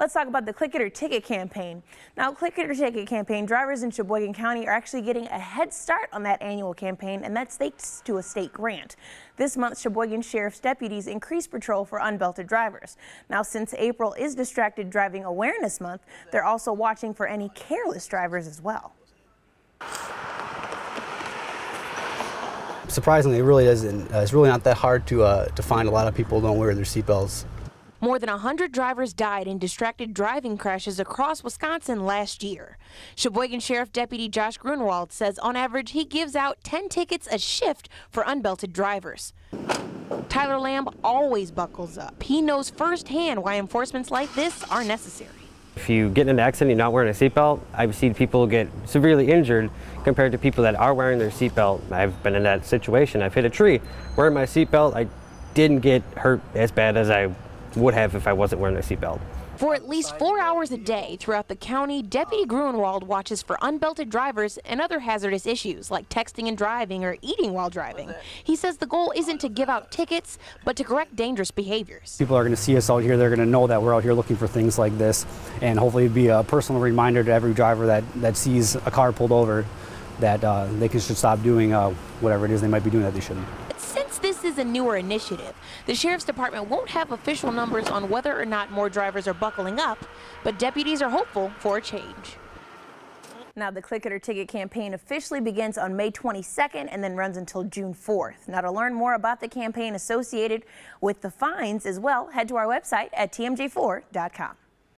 Let's talk about the Click It or Ticket campaign. Now, Click It or Ticket campaign drivers in Sheboygan County are actually getting a head start on that annual campaign, and that's thanks to a state grant. This month, Sheboygan Sheriff's deputies increased patrol for unbelted drivers. Now, since April is Distracted Driving Awareness Month, they're also watching for any careless drivers as well. Surprisingly, it really isn't. Uh, it's really not that hard to uh, to find. A lot of people don't wear their seatbelts. More than 100 drivers died in distracted driving crashes across Wisconsin last year. Sheboygan Sheriff Deputy Josh Grunwald says on average he gives out 10 tickets a shift for unbelted drivers. Tyler Lamb always buckles up. He knows firsthand why enforcements like this are necessary. If you get in an accident and you're not wearing a seatbelt, I've seen people get severely injured compared to people that are wearing their seatbelt. I've been in that situation. I've hit a tree wearing my seatbelt. I didn't get hurt as bad as I would have if I wasn't wearing a seatbelt. For at least four hours a day throughout the county, Deputy Grunwald watches for unbelted drivers and other hazardous issues like texting and driving or eating while driving. He says the goal isn't to give out tickets, but to correct dangerous behaviors. People are going to see us out here. They're going to know that we're out here looking for things like this, and hopefully it'd be a personal reminder to every driver that, that sees a car pulled over that uh, they can, should stop doing uh, whatever it is they might be doing that they shouldn't. Is a newer initiative, the Sheriff's Department won't have official numbers on whether or not more drivers are buckling up, but deputies are hopeful for a change. Now, the Click It or Ticket campaign officially begins on May 22nd and then runs until June 4th. Now, to learn more about the campaign associated with the fines as well, head to our website at tmj4.com.